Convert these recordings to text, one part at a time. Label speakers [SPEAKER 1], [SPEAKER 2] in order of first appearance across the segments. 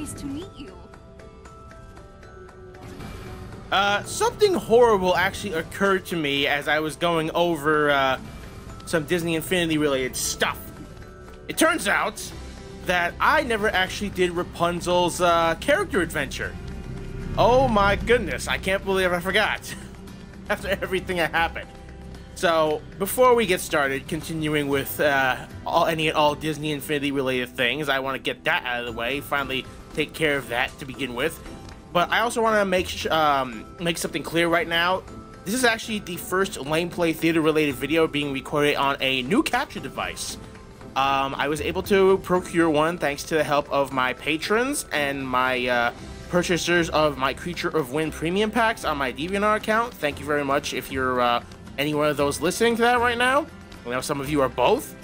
[SPEAKER 1] Nice to meet you.
[SPEAKER 2] Uh, something horrible actually occurred to me as I was going over uh, some Disney Infinity related stuff. It turns out that I never actually did Rapunzel's uh, character adventure. Oh my goodness, I can't believe I forgot. After everything that happened. So, before we get started, continuing with uh, all, any and all Disney Infinity related things, I want to get that out of the way, finally take care of that to begin with. But I also want to make um, make something clear right now. This is actually the first Lameplay Theater related video being recorded on a new capture device. Um, I was able to procure one thanks to the help of my patrons and my uh, purchasers of my Creature of Wind premium packs on my DeviantArt account. Thank you very much if you're uh, any one of those listening to that right now. I know some of you are both.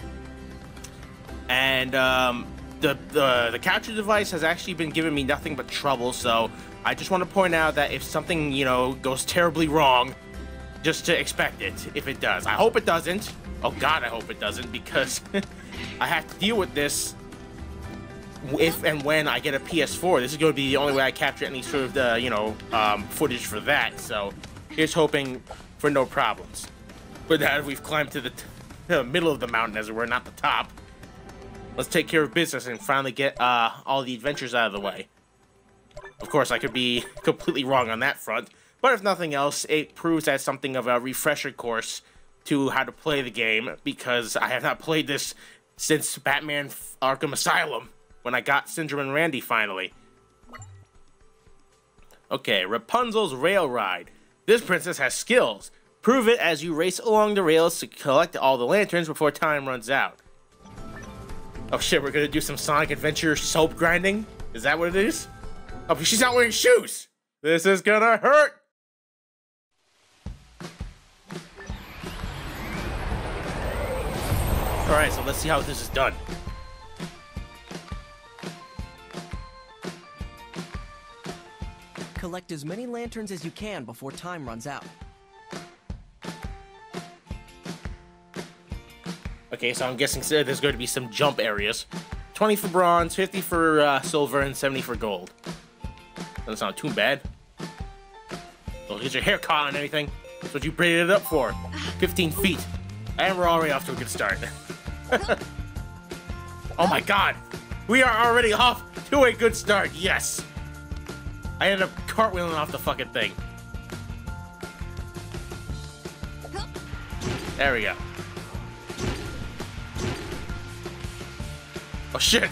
[SPEAKER 2] And um, the, the, the capture device has actually been giving me nothing but trouble, so I just want to point out that if something, you know, goes terribly wrong, just to expect it if it does. I hope it doesn't. Oh god, I hope it doesn't, because I have to deal with this if and when I get a PS4. This is going to be the only way I capture any sort of, the, you know, um, footage for that, so here's hoping for no problems. But now we've climbed to the, the middle of the mountain, as it were, not the top, let's take care of business and finally get uh, all the adventures out of the way. Of course, I could be completely wrong on that front, but if nothing else, it proves as something of a refresher course to how to play the game, because I have not played this since Batman Arkham Asylum, when I got Syndrome and Randy finally. Okay, Rapunzel's Rail Ride. This princess has skills. Prove it as you race along the rails to collect all the lanterns before time runs out. Oh shit, we're gonna do some Sonic Adventure soap grinding? Is that what it is? Oh, she's not wearing shoes! This is gonna hurt! Alright, so let's see how this is done.
[SPEAKER 3] Collect as many lanterns as you can before time runs out.
[SPEAKER 2] Okay, so I'm guessing there's going to be some jump areas. 20 for bronze, 50 for uh, silver, and 70 for gold. Doesn't sound too bad. Don't get your hair caught on anything. That's what you braided it up for. 15 feet. And we're already off to a good start. oh my god! We are already off to a good start, yes! I ended up cartwheeling off the fucking thing. There we go. Oh shit!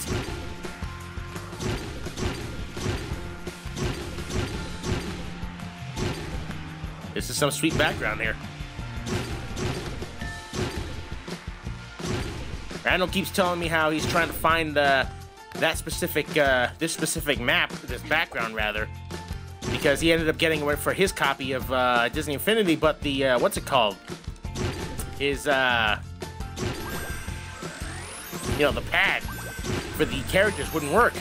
[SPEAKER 2] This is some sweet background here. Randall keeps telling me how he's trying to find uh, that specific, uh, this specific map, this background rather, because he ended up getting it for his copy of uh, Disney Infinity, but the, uh, what's it called? Is, uh, you know, the pad for the characters wouldn't work.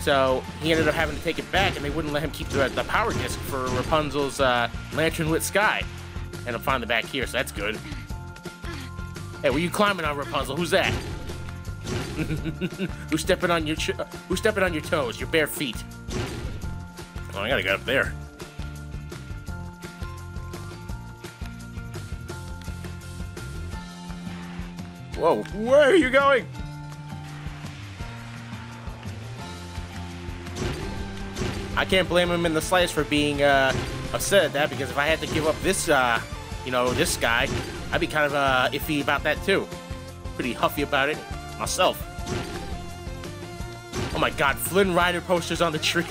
[SPEAKER 2] So he ended up having to take it back, and they wouldn't let him keep the, the power disc for Rapunzel's uh, Lantern Lit Sky. And I'm finally back here, so that's good. Hey, were you climbing on Rapunzel? Who's that? who's stepping on your who's stepping on your toes? Your bare feet. Oh, I gotta get up there. Whoa, where are you going? I can't blame him in the slightest for being uh, upset at that because if I had to give up this, uh, you know, this guy, I'd be kind of uh, iffy about that too. Pretty huffy about it myself. Oh my god, Flynn Rider posters on the tree.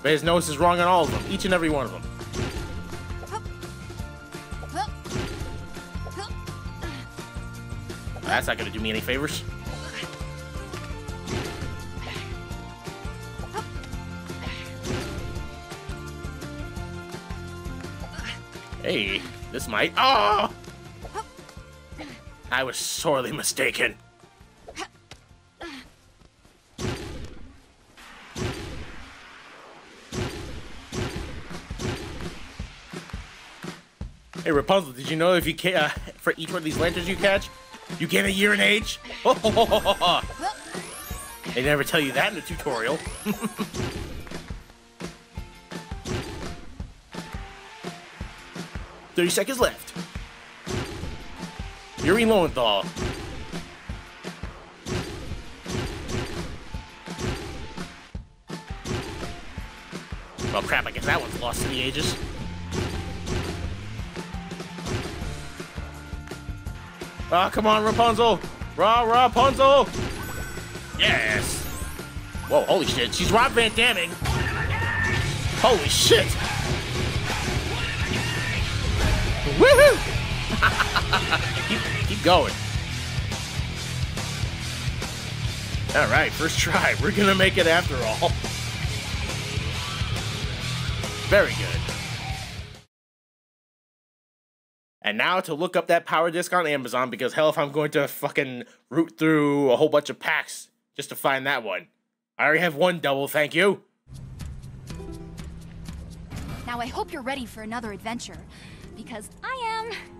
[SPEAKER 2] but his nose is wrong on all of them, each and every one of them. That's not gonna do me any favors. Hey, this might. Oh! I was sorely mistaken. Hey Rapunzel, did you know if you uh, for each one of these lanterns you catch, you gain a year in age? They never tell you that in the tutorial. Thirty seconds left. Yuri Lowenthal. Well, crap, I guess that one's lost to the ages. Ah, oh, come on, Rapunzel! Ra Rapunzel! Yes! Whoa, holy shit, she's Rob Van Damming! Holy shit! Woohoo! keep, keep going. Alright, first try. We're gonna make it after all. Very good. And now to look up that power disc on Amazon because hell if I'm going to fucking root through a whole bunch of packs just to find that one. I already have one double, thank you.
[SPEAKER 1] Now I hope you're ready for another adventure, because I am.